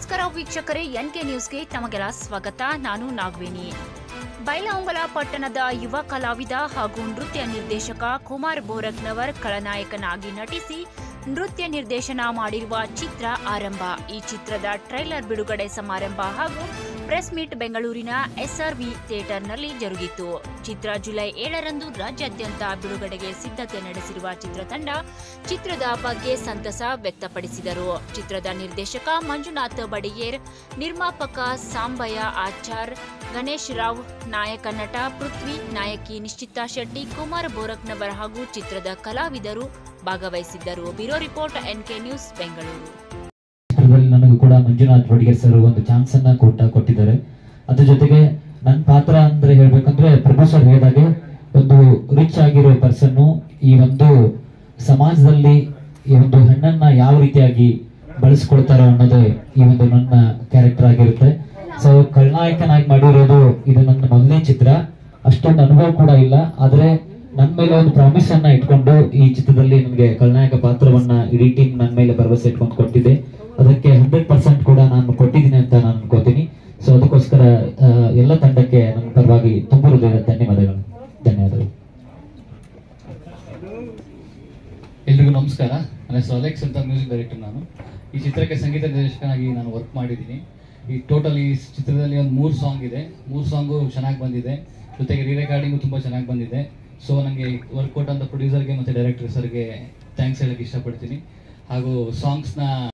ನಮಸ್ಕಾರ ವೀಕ್ಷಕರೇ N K ನ್ಯೂಸ್ಗೆ ತಮಗೆಲ್ಲ ಸ್ವಾಗತ. ನಾನು ನಾಗವೇಣಿ. ಬೈಲಹೊಂಗಲ ಪಟ್ಟಣದ ಯುವ ಕಲಾವಿದ ಹಾಗೂ ನೃತ್ಯ ನಿರ್ದೇಶಕ ಕುಮಾರ್ ಬೋರಕ್ನವರ್ ಖಳನಾಯಕನಾಗಿ ನಟಿಸಿ ನೃತ್ಯ ನಿರ್ದೇಶನ ಮಾಡಿರುವ ಚಿತ್ರ ಆರಂಭ. ಈ ಚಿತ್ರದ ಟ್ರೈಲರ್ ಬಿಡುಗಡೆ ಸಮಾರಂಭ ಹಾಗೂ ಪ್ರೆಸ್ ಮೀಟ್ ಬೆಂಗಳೂರಿನ ಎಸ್ಆರ್ವಿ ಥಿಯೇಟರ್ನಲ್ಲಿ ಜರುಗಿತು. ಚಿತ್ರ ಜುಲೈ ಏಳರಂದು ರಾಜ್ಯಾದ್ಯಂತ ಬಿಡುಗಡೆಗೆ ಸಿದ್ಧತೆ ನಡೆಸಿರುವ ಚಿತ್ರತಂಡ ಚಿತ್ರದ ಬಗ್ಗೆ ಸಂತಸ ವ್ಯಕ್ತಪಡಿಸಿದರು. ಚಿತ್ರದ ನಿರ್ದೇಶಕ ಮಂಜುನಾಥ್ ಬಡಿಗೇರ್, ನಿರ್ಮಾಪಕ ಸಾಂಬಯ್ಯ ಆಚಾರ್ ಗಣೇಶ್ ರಾವ್, ನಾಯಕ ನಟ ಪೃಥ್ವಿ, ನಾಯಕಿ ನಿಶ್ಚಿತಾ ಶೆಟ್ಟಿ, ಕುಮಾರ್ ಬೋರಕ್ನವರ್ ಹಾಗೂ ಚಿತ್ರದ ಕಲಾವಿದರು ಭಾಗವಹಿಸಿದ್ದರು. Bureau report NK news, Bengaluru. ನನಗೂ ಕೂಡ ಮಂಜುನಾಥ್ ಬಡಿಗೆ ಸರ್ ಒಂದು ಚಾನ್ಸ್ ಅನ್ನ ಕೊಟ್ಟ ಕೊಟ್ಟಿದ್ದಾರೆ. ಅದ್ರ ಜೊತೆಗೆ ನನ್ನ ಪಾತ್ರ ಅಂದ್ರೆ ಹೇಳ್ಬೇಕಂದ್ರೆ ಪ್ರಭು ಸರ್ ಹೇಳಿದಾಗೆ ಒಂದು ರಿಚ್ ಆಗಿರೋ ಪರ್ಸನ್ ಈ ಒಂದು ಸಮಾಜದಲ್ಲಿ ಈ ಒಂದು ಹೆಣ್ಣನ್ನ ಯಾವ ರೀತಿಯಾಗಿ ಬಳಸ್ಕೊಳ್ತಾರೋ ಅನ್ನೋದೇ ಈ ಒಂದು ನನ್ನ ಕ್ಯಾರೆಕ್ಟರ್ ಆಗಿರುತ್ತೆ. ಸೊ ಖಳನಾಯಕನಾಗಿ ಮಾಡಿರೋದು ಇದು ನನ್ನ ಮೊದಲನೇ ಚಿತ್ರ. ಅಷ್ಟೊಂದು ಅನುಭವ ಕೂಡ ಇಲ್ಲ. ಆದ್ರೆ ನನ್ನ ಮೇಲೆ ಒಂದು ಪ್ರಾಮಿಸ್ ಅನ್ನ ಇಟ್ಕೊಂಡು ಈ ಚಿತ್ರದಲ್ಲಿ ನನಗೆ ಖಳನಾಯಕ ಪಾತ್ರವನ್ನ ಇಡೀ ಟೀಮ್ ನನ್ನ ಮೇಲೆ ಭರವಸೆ ಇಟ್ಕೊಂಡು ಕೊಟ್ಟಿದೆ. ಅದಕ್ಕೆ ಹಂಡ್ರೆಡ್ ಪರ್ಸೆಂಟ್ ಕೂಡ ನಾನು ಕೊಟ್ಟಿದ್ದೀನಿ ಅಂತ ನಾನು ಅನ್ಕೋತೀನಿ. ಸೊ ಅದಕ್ಕೋಸ್ಕರ ಎಲ್ಲ ತಂಡಕ್ಕೆ ನನ್ನ ಪರವಾಗಿ ತುಂಬ ಧನ್ಯವಾದಗಳು. ಧನ್ಯವಾದಗಳು. ಎಲ್ರಿಗೂ ನಮಸ್ಕಾರ. ನನ್ನ ಹೆಸರು ಅಲೆಕ್ಸ್ ಅಂತ ಮ್ಯೂಸಿಕ್ ಡೈರೆಕ್ಟರ್ ನಾನು. ಈ ಚಿತ್ರಕ್ಕೆ ಸಂಗೀತ ನಿರ್ದೇಶಕನಾಗಿ ನಾನು ವರ್ಕ್ ಮಾಡಿದ್ದೀನಿ. ಈ ಟೋಟಲ್ ಈ ಚಿತ್ರದಲ್ಲಿ ಒಂದು ಮೂರು ಸಾಂಗ್ ಇದೆ. ಮೂರು ಸಾಂಗು ಚೆನ್ನಾಗಿ ಬಂದಿದೆ. ಜೊತೆಗೆ ರೀ ರೆಕಾರ್ಡಿಂಗು ತುಂಬ ಚೆನ್ನಾಗಿ ಬಂದಿದೆ. ಸೊ ನನಗೆ ವರ್ಕ್ ಅಂತ ಪ್ರೊಡ್ಯೂಸರ್ಗೆ ಮತ್ತು ಡೈರೆಕ್ಟರ್ ಸರ್ಗೆ ಥ್ಯಾಂಕ್ಸ್ ಹೇಳೋಕ್ಕೆ ಇಷ್ಟಪಡ್ತೀನಿ. ಹಾಗೂ ಸಾಂಗ್ಸ್ನ